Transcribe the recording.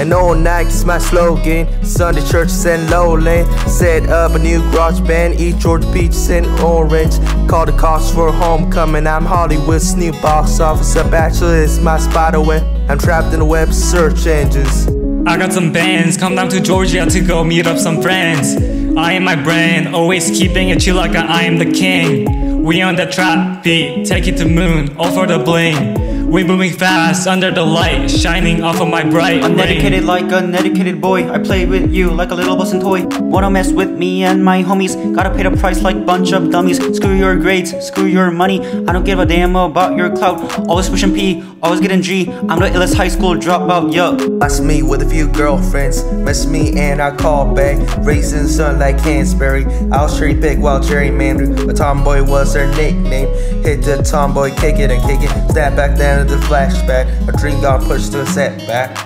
And old Nike is my slogan. Sunday churches and low lane. Set up a new garage band. Eat Georgia peaches and orange. Call the cops for homecoming. I'm Hollywood's new box office. A bachelor is my spider web. I'm trapped in the web search engines. I got some bands, come down to Georgia to go meet up some friends. I am my brand, always keeping it chill like I am the king. We on the trap beat, take it to moon, all for the bling. We moving fast under the light, shining off of my bright Uneducated like an educated boy I play with you like a little bustin' toy. Wanna mess with me and my homies? Gotta pay the price like bunch of dummies. Screw your grades, screw your money. I don't give a damn about your clout. Always pushing P, always getting G. I'm the illest high school dropout, yup That's me with a few girlfriends. Miss me and I call back. Raising sun like Hansberry. I'll cherry pick while gerrymandering. A tomboy was her nickname. Hit the tomboy, kick it and kick it. Snap back flashback. A dream got pushed to a setback